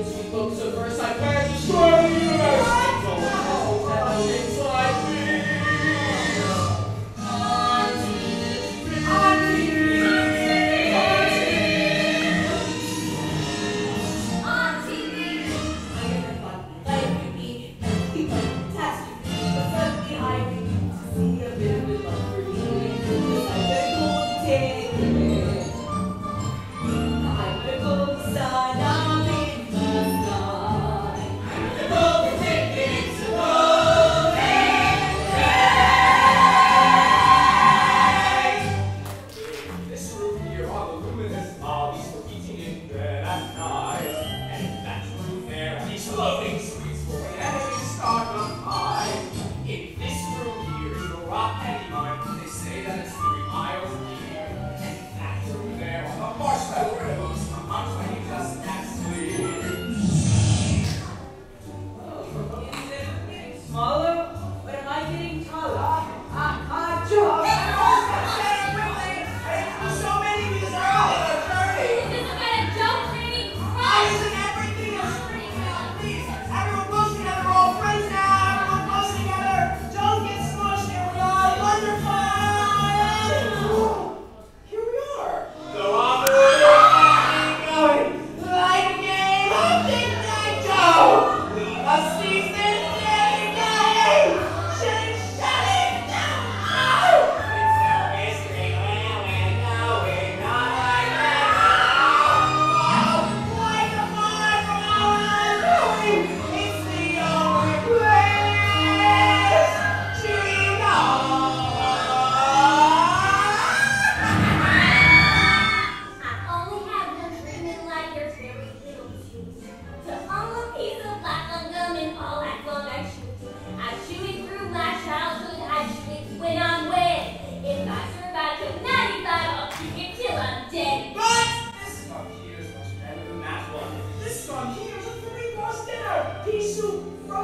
it all with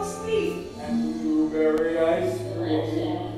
love and make the world